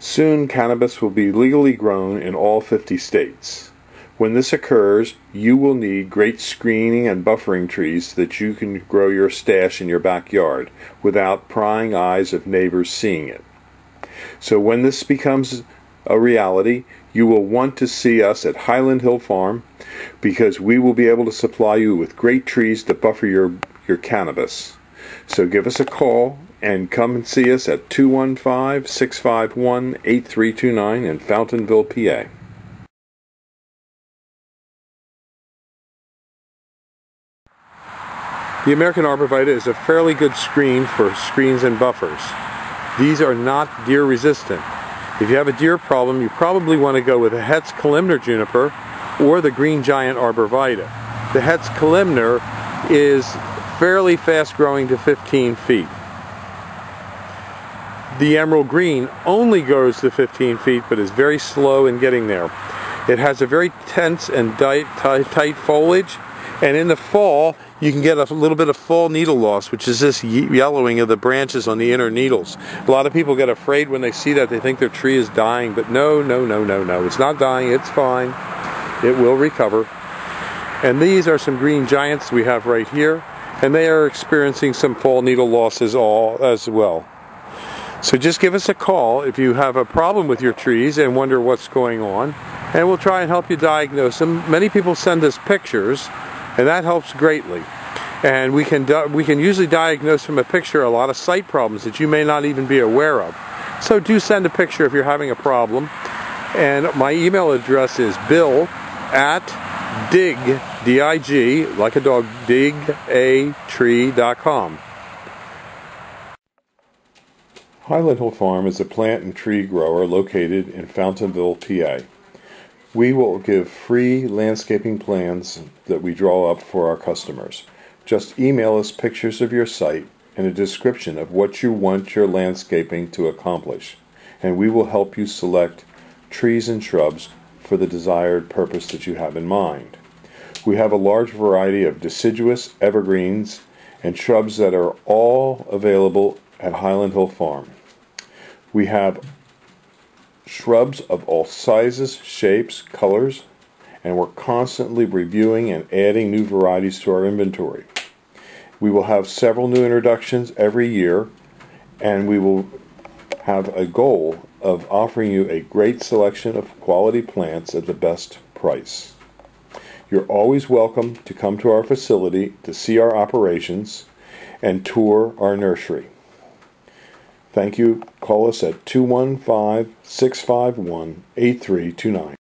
Soon cannabis will be legally grown in all 50 states. When this occurs, you will need great screening and buffering trees so that you can grow your stash in your backyard without prying eyes of neighbors seeing it. So when this becomes a reality, you will want to see us at Highland Hill Farm because we will be able to supply you with great trees to buffer your, your cannabis. So give us a call and come and see us at 215 651 8329 in Fountainville, PA. The American Arborvitae is a fairly good screen for screens and buffers. These are not deer resistant. If you have a deer problem, you probably want to go with a Hetz columnar juniper or the green giant arborvitae. The Hetz columnar is fairly fast growing to 15 feet. The emerald green only goes to 15 feet but is very slow in getting there. It has a very tense and tight, tight foliage and in the fall you can get a little bit of fall needle loss, which is this yellowing of the branches on the inner needles. A lot of people get afraid when they see that. They think their tree is dying, but no, no, no, no, no. It's not dying. It's fine. It will recover. And these are some green giants we have right here, and they are experiencing some fall needle losses all as well. So just give us a call if you have a problem with your trees and wonder what's going on, and we'll try and help you diagnose them. Many people send us pictures, and that helps greatly. And we can we can usually diagnose from a picture a lot of site problems that you may not even be aware of. So do send a picture if you're having a problem. And my email address is bill at dig, D-I-G, like a dog, dig a tree.com. Highland Hill Farm is a plant and tree grower located in Fountainville, PA. We will give free landscaping plans that we draw up for our customers. Just email us pictures of your site and a description of what you want your landscaping to accomplish, and we will help you select trees and shrubs for the desired purpose that you have in mind. We have a large variety of deciduous, evergreens, and shrubs that are all available at Highland Hill Farm. We have shrubs of all sizes, shapes, colors, and we're constantly reviewing and adding new varieties to our inventory. We will have several new introductions every year, and we will have a goal of offering you a great selection of quality plants at the best price. You're always welcome to come to our facility to see our operations and tour our nursery. Thank you. Call us at 215 651 8329.